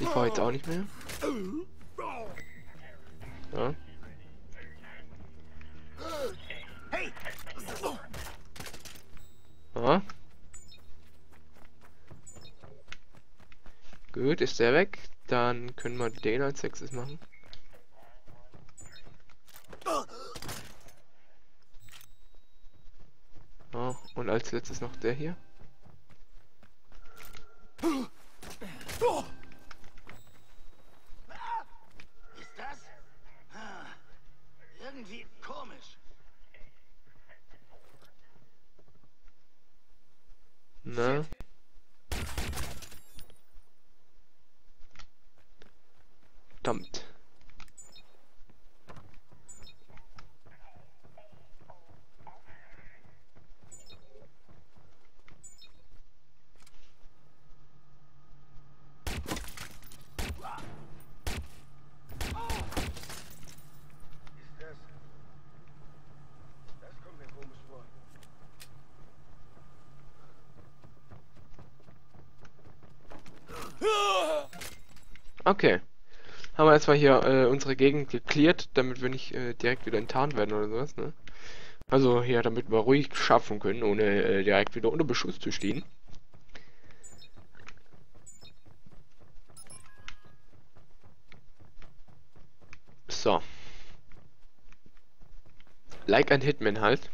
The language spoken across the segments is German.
Die fahre jetzt auch nicht mehr. Ja. Ja. Gut, ist der weg. Dann können wir den als sechstes machen. Ja, und als letztes noch der hier. Ist das? Ah, Irgendwie komisch. Na? Verdammt. Ist das? Das kommt mir komisch vor. Okay. Haben wir erstmal hier äh, unsere Gegend geklärt, damit wir nicht äh, direkt wieder enttarnt werden oder sowas, ne? Also hier, damit wir ruhig schaffen können, ohne äh, direkt wieder unter Beschuss zu stehen. So. Like ein Hitman halt.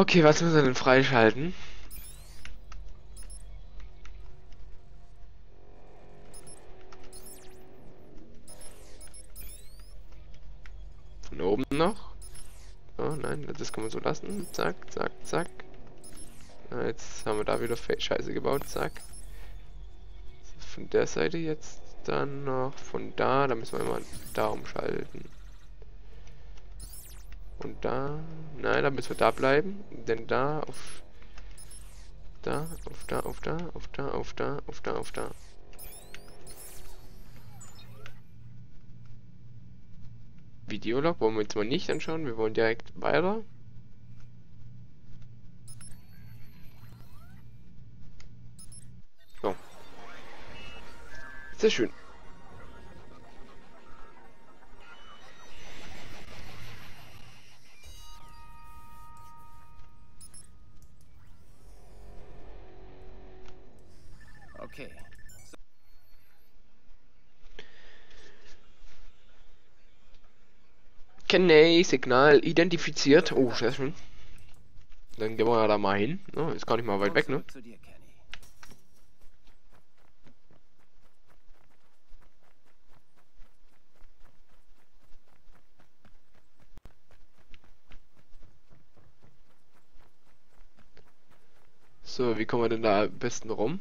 Okay, was müssen wir denn freischalten? Von oben noch? Oh nein, das kann man so lassen. Zack, zack, zack. Ah, jetzt haben wir da wieder Scheiße gebaut. Zack. Von der Seite jetzt dann noch von da. Da müssen wir immer da umschalten. Und da. Nein, da müssen wir da bleiben. Denn da auf. Da, auf da, auf da, auf da, auf da, auf da, auf da. Videolog wollen wir jetzt mal nicht anschauen. Wir wollen direkt weiter. So. Sehr schön. Okay. Kenney, Signal identifiziert. Oh, sehr schön. Dann gehen wir da mal hin. Ne? Ist gar nicht mal weit weg, ne? So, wie kommen wir denn da am besten rum?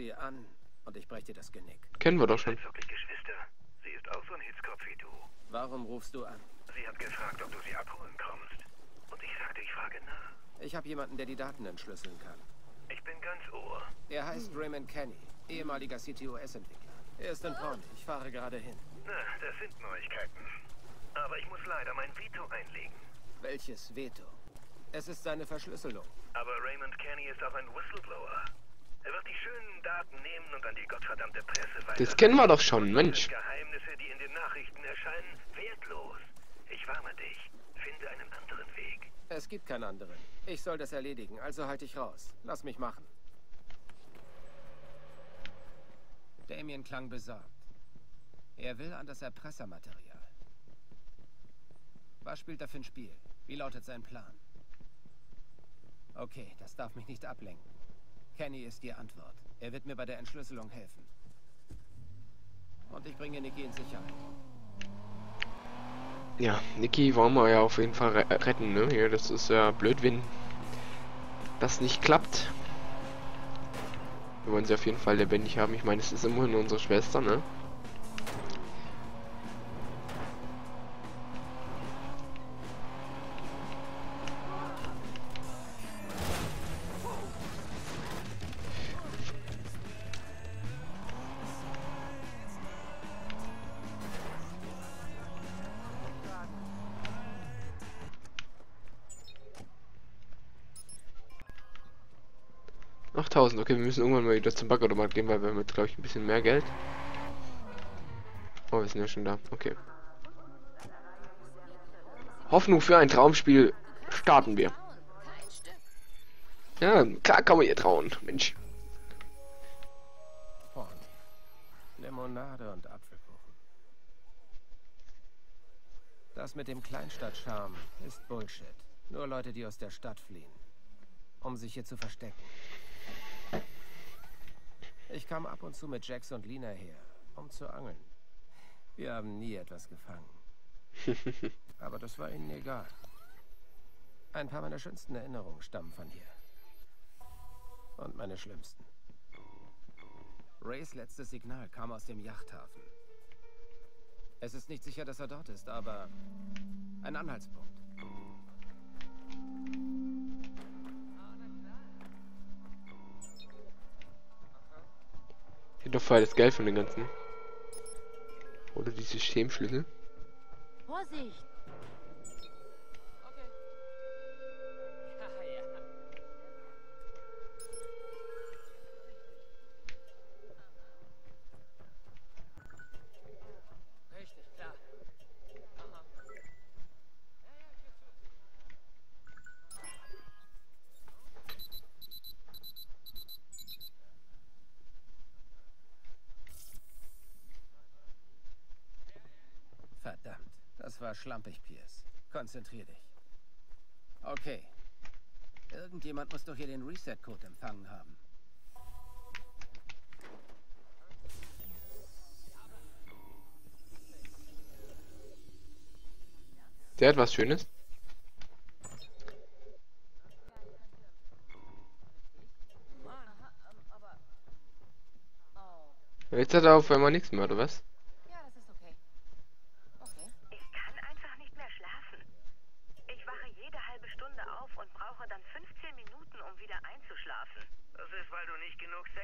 Fass sie an und ich brech dir das Genick. Kennen wir doch schon. Wirklich Geschwister. Sie ist auch so ein Hitzkopf wie du. Warum rufst du an? Sie hat gefragt, ob du sie abholen kommst. Und ich sagte, ich frage nach. Ich habe jemanden, der die Daten entschlüsseln kann. Ich bin ganz ohr. Er heißt Raymond Kenny, ehemaliger CTOS-Entwickler. Er ist in Pond. Ich fahre gerade hin. Na, das sind Neuigkeiten. Aber ich muss leider mein Veto einlegen. Welches Veto? Es ist seine Verschlüsselung. Aber Raymond Kenny ist auch ein Whistleblower. Er wird die schönen Daten nehmen und an die gottverdammte Presse weiter. Das kennen wir doch schon, Mensch. Geheimnisse, die in den Nachrichten erscheinen, wertlos. Ich warne dich. Finde einen anderen Weg. Es gibt keinen anderen. Ich soll das erledigen, also halte ich raus. Lass mich machen. Damien klang besorgt. Er will an das Erpressermaterial. Was spielt er für ein Spiel? Wie lautet sein Plan? Okay, das darf mich nicht ablenken. Kenny ist die Antwort. Er wird mir bei der Entschlüsselung helfen. Und ich bringe Nikki in Sicherheit. Ja, Niki wollen wir ja auf jeden Fall re retten, ne? Hier, das ist ja blöd, wenn das nicht klappt. Wir wollen sie auf jeden Fall lebendig haben. Ich meine, es ist immerhin unsere Schwester, ne? 8000, okay, wir müssen irgendwann mal wieder zum Backautomat gehen, weil wir haben jetzt, glaube ich, ein bisschen mehr Geld. Oh, wir sind ja schon da, okay. Hoffnung für ein Traumspiel starten wir. Ja, klar kann man hier trauen, Mensch. Limonade und Apfelkuchen. Das mit dem Kleinstadtcharme ist Bullshit. Nur Leute, die aus der Stadt fliehen, um sich hier zu verstecken. Ich kam ab und zu mit Jax und Lina her, um zu angeln. Wir haben nie etwas gefangen. Aber das war ihnen egal. Ein paar meiner schönsten Erinnerungen stammen von hier. Und meine schlimmsten. Rays letztes Signal kam aus dem Yachthafen. Es ist nicht sicher, dass er dort ist, aber ein Anhaltspunkt. Ich doch voll das Geld von den ganzen. Oder die Systemschlüssel. Vorsicht! War schlampig, Pierce. Konzentrier dich. Okay. Irgendjemand muss doch hier den Reset-Code empfangen haben. Der hat was Schönes. Jetzt hat er auf einmal nichts mehr, oder was?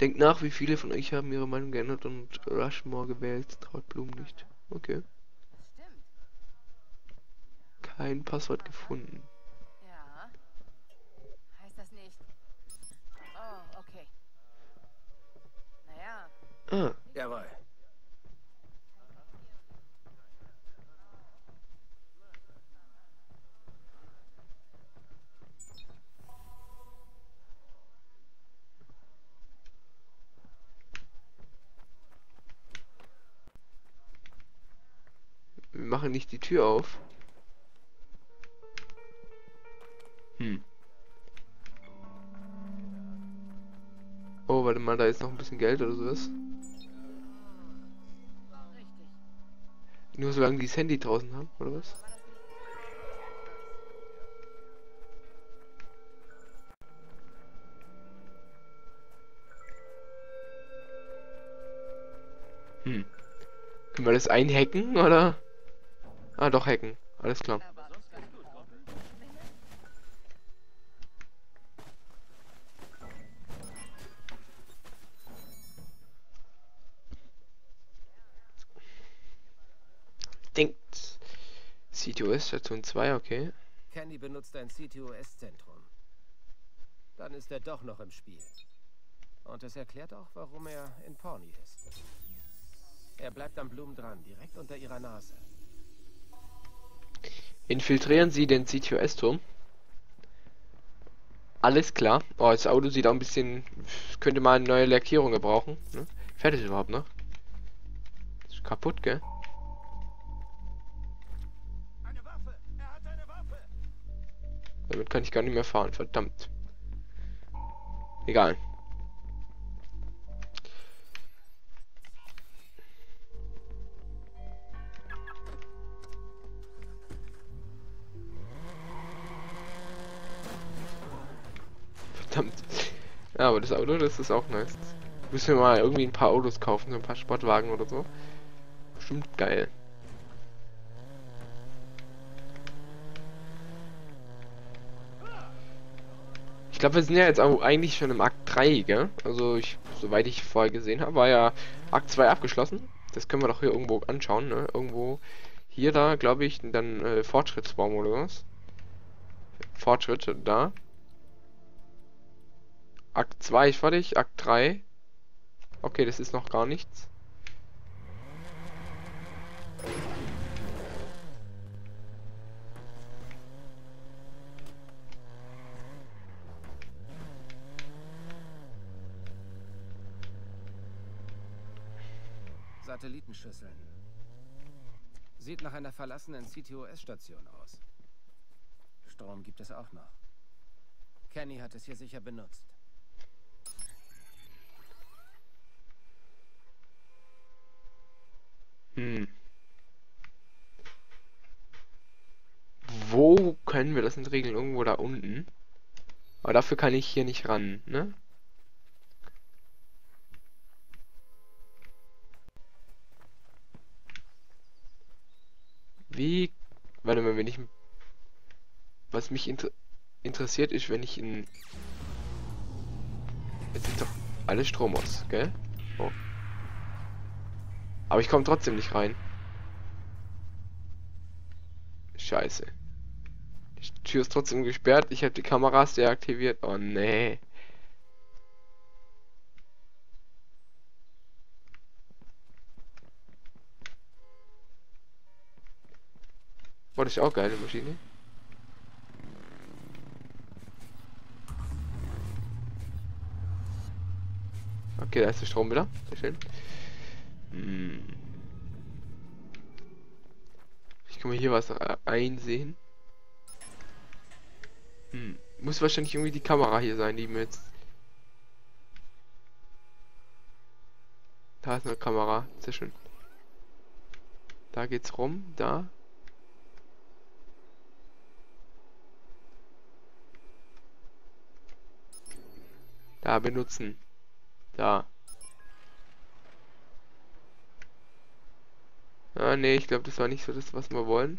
Denkt nach, wie viele von euch haben ihre Meinung geändert und Rushmore gewählt. Traut Blumen nicht. Okay. Kein Passwort gefunden. Ja. Heißt das nicht? Oh, okay. Naja. Ah. Jawohl. Machen nicht die Tür auf. Hm. Oh, warte mal, da ist noch ein bisschen Geld oder sowas. Nur solange die das Handy draußen haben, oder was? Hm. Können wir das einhacken, oder? Ah, doch, hacken. Alles klar. Denkt. CTOS Station 2, okay. Candy benutzt ein CTOS-Zentrum. Dann ist er doch noch im Spiel. Und es erklärt auch, warum er in Porny ist. Er bleibt am Blumen dran, direkt unter ihrer Nase. Infiltrieren Sie den CTOS-Turm. Alles klar. Oh, das Auto sieht auch ein bisschen... Könnte mal eine neue Lackierung gebrauchen. Ne? Fährt es überhaupt noch? Ist kaputt, gell? Eine Waffe! Er hat eine Waffe! Damit kann ich gar nicht mehr fahren, verdammt. Egal. Das Auto, das ist auch nice. Müssen wir mal irgendwie ein paar Autos kaufen, so ein paar Sportwagen oder so. Bestimmt geil. Ich glaube, wir sind ja jetzt auch eigentlich schon im Akt 3, gell? Also, ich, soweit ich vorher gesehen habe, war ja Akt 2 abgeschlossen. Das können wir doch hier irgendwo anschauen, ne? Irgendwo hier, da, glaube ich, dann äh, Fortschrittsbaum oder was? Fortschritt, da. Akt 2 ist fertig, Akt 3. Okay, das ist noch gar nichts. Satellitenschüsseln. Sieht nach einer verlassenen CTOS-Station aus. Strom gibt es auch noch. Kenny hat es hier sicher benutzt. Hm. Wo können wir das denn regeln? Irgendwo da unten. Aber dafür kann ich hier nicht ran, ne? Wie? Warte mal, wenn ich... Was mich inter interessiert ist, wenn ich in... Jetzt ist doch alles Strom aus, gell? Oh. Aber ich komme trotzdem nicht rein. Scheiße. Die Tür ist trotzdem gesperrt. Ich habe die Kameras deaktiviert. Oh nee. Das ist auch geile Maschine. Okay, da ist der Strom wieder. Sehr schön. Hm. Ich kann mal hier was einsehen. Hm. Muss wahrscheinlich irgendwie die Kamera hier sein, die mir jetzt... Da ist eine Kamera. Sehr schön. Da geht's rum. Da. Da benutzen. Da. Ah, nee, ich glaube, das war nicht so das, was wir wollen.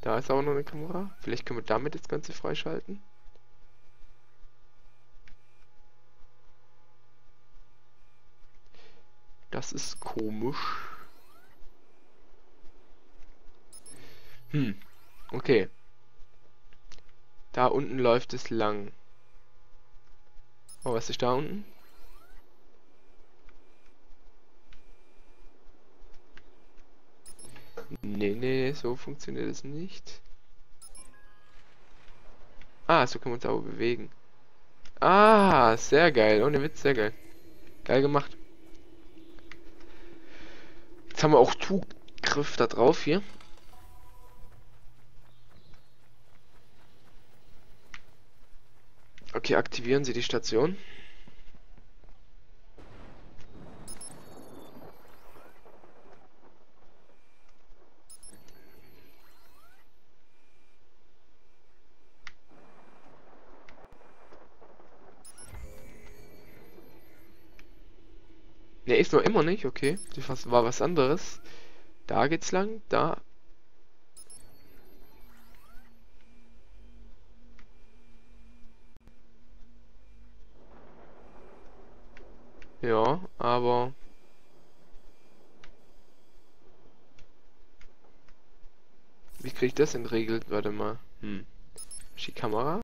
Da ist auch noch eine Kamera. Vielleicht können wir damit das Ganze freischalten. Das ist komisch. Hm. Okay. Da unten läuft es lang. Oh, was ist da unten? Nee, nee, so funktioniert es nicht. Ah, so können wir uns aber bewegen. Ah, sehr geil. Ohne Witz, sehr geil. Geil gemacht. Jetzt haben wir auch Zugriff da drauf hier. Okay, aktivieren Sie die Station. Ne, ist noch immer nicht, okay. Das war was anderes. Da geht's lang, da. Ja, aber... Wie kriege ich das entregelt? Warte mal. Hm. Die Kamera?